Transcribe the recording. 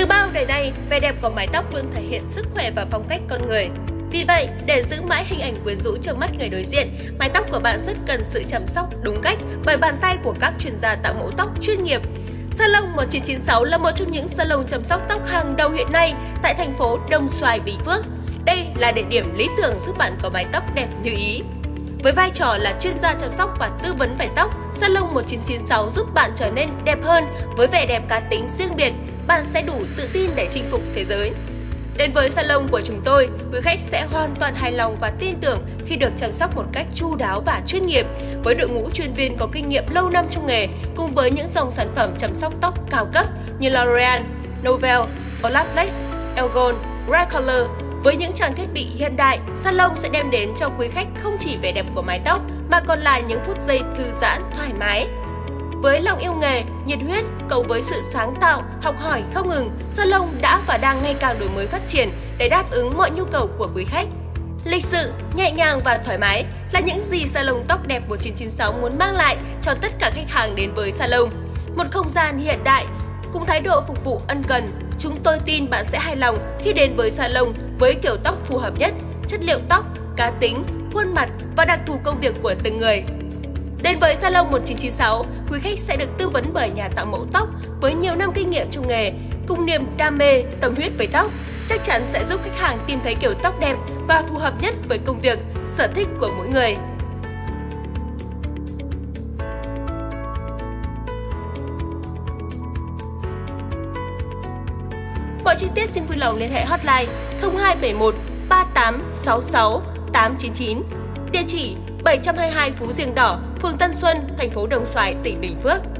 từ Bao đời nay, vẻ đẹp của mái tóc luôn thể hiện sức khỏe và phong cách con người. Vì vậy, để giữ mãi hình ảnh quyến rũ trong mắt người đối diện, mái tóc của bạn rất cần sự chăm sóc đúng cách bởi bàn tay của các chuyên gia tạo mẫu tóc chuyên nghiệp. Salon 1996 là một trong những salon chăm sóc tóc hàng đầu hiện nay tại thành phố Đông Xoài, Bình Phước. Đây là địa điểm lý tưởng giúp bạn có mái tóc đẹp như ý. Với vai trò là chuyên gia chăm sóc và tư vấn về tóc, Salon 1996 giúp bạn trở nên đẹp hơn với vẻ đẹp cá tính riêng biệt, bạn sẽ đủ tự tin để chinh phục thế giới. Đến với salon của chúng tôi, quý khách sẽ hoàn toàn hài lòng và tin tưởng khi được chăm sóc một cách chu đáo và chuyên nghiệp với đội ngũ chuyên viên có kinh nghiệm lâu năm trong nghề cùng với những dòng sản phẩm chăm sóc tóc cao cấp như L'Oreal, Novell, Olaplex, Elgon, Red Color. Với những trang thiết bị hiện đại, salon sẽ đem đến cho quý khách không chỉ vẻ đẹp của mái tóc mà còn là những phút giây thư giãn thoải mái, với lòng yêu nghề, nhiệt huyết cộng với sự sáng tạo, học hỏi không ngừng, salon đã và đang ngày càng đổi mới phát triển để đáp ứng mọi nhu cầu của quý khách. Lịch sự, nhẹ nhàng và thoải mái là những gì salon tóc đẹp 1996 muốn mang lại cho tất cả khách hàng đến với salon. Một không gian hiện đại cùng thái độ phục vụ ân cần, chúng tôi tin bạn sẽ hài lòng khi đến với salon với kiểu tóc phù hợp nhất, chất liệu tóc, cá tính, khuôn mặt và đặc thù công việc của từng người. Đến với Salon 1996, quý khách sẽ được tư vấn bởi nhà tạo mẫu tóc với nhiều năm kinh nghiệm trong nghề, cùng niềm đam mê, tâm huyết với tóc. Chắc chắn sẽ giúp khách hàng tìm thấy kiểu tóc đẹp và phù hợp nhất với công việc, sở thích của mỗi người. Mọi chi tiết xin vui lòng liên hệ hotline 0271 3866 899. Địa chỉ 722 Phú Diềng Đỏ, phường Tân Xuân, thành phố Đồng Xoài, tỉnh Bình Phước.